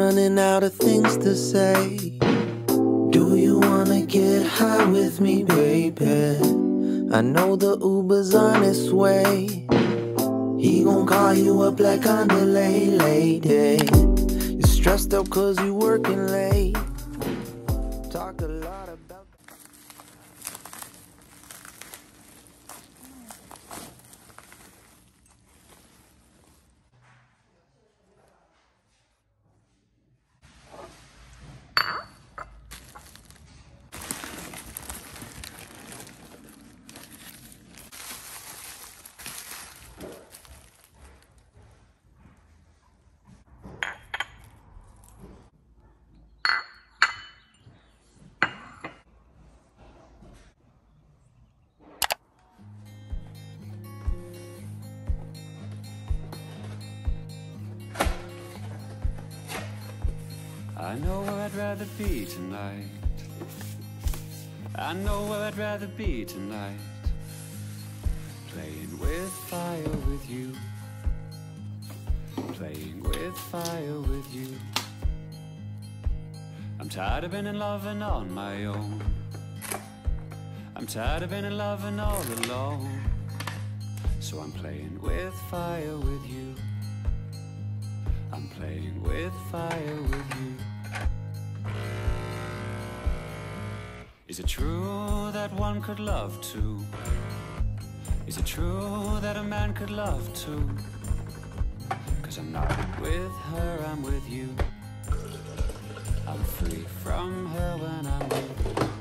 Running out of things to say. Do you wanna get high with me, baby? I know the Uber's on its way. He gon' call you up like on delay, lady. You're stressed out cause you working late. Talk a lot about. I know where I'd rather be tonight. I know where I'd rather be tonight. Playing with fire with you. Playing with fire with you. I'm tired of being in love and on my own. I'm tired of being in love and all alone. So I'm playing with fire with you. I'm playing with fire with you. Is it true that one could love two? Is it true that a man could love two? Cause I'm not with her, I'm with you. I'm free from her when I'm with you.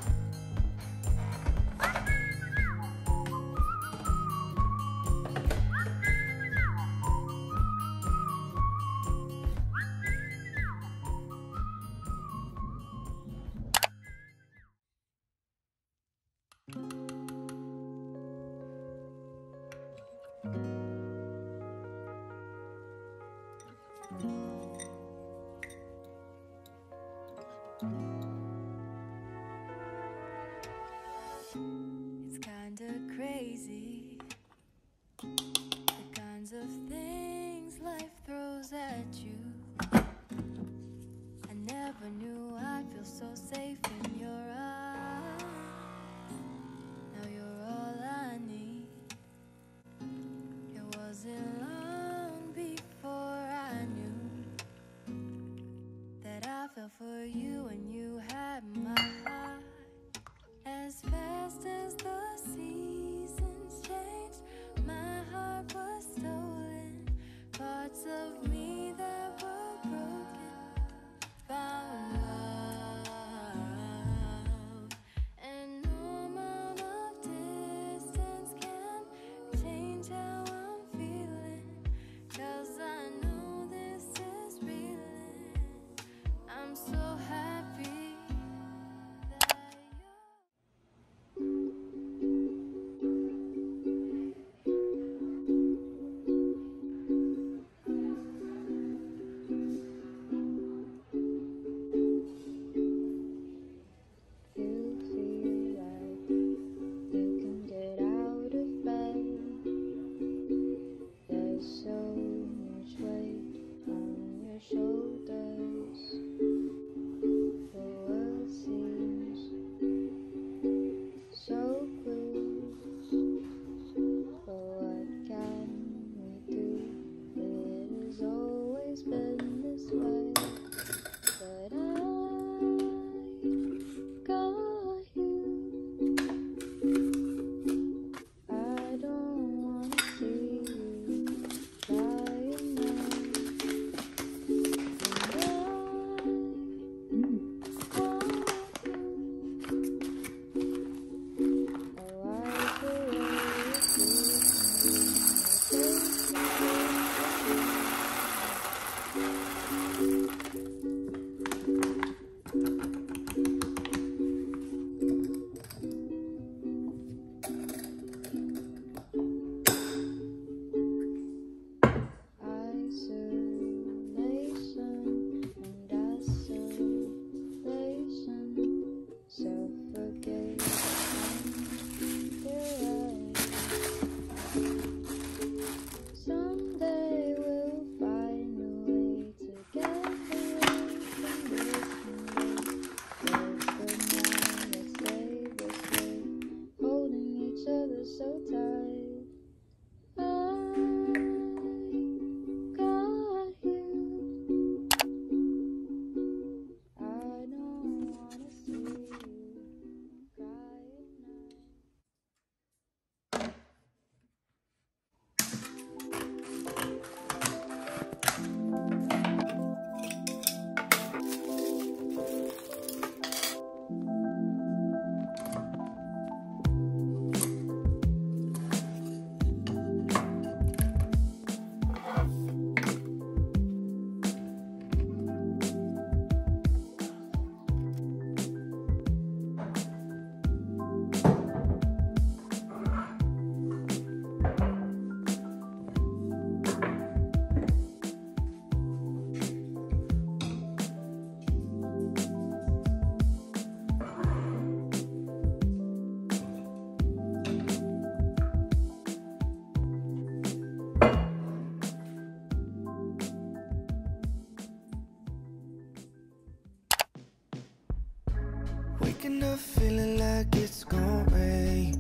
waking up feeling like it's gonna rain.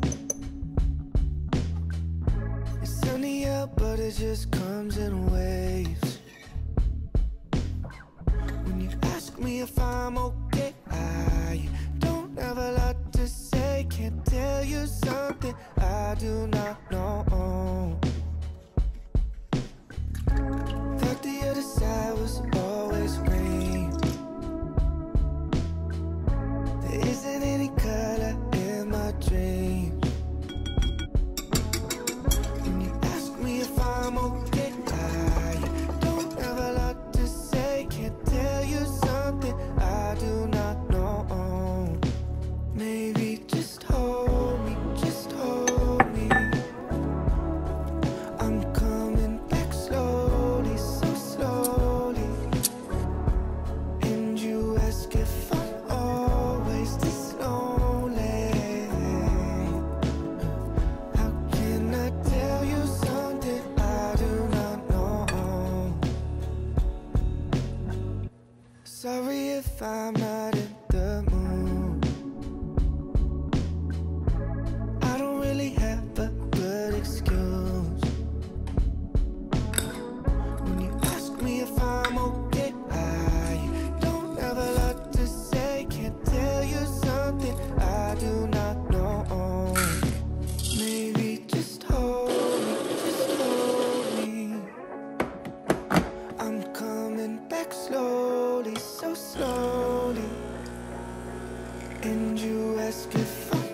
It's sunny out but it just comes in waves. When you ask me if I'm okay in any color in my dreams. I'm not and you ask if I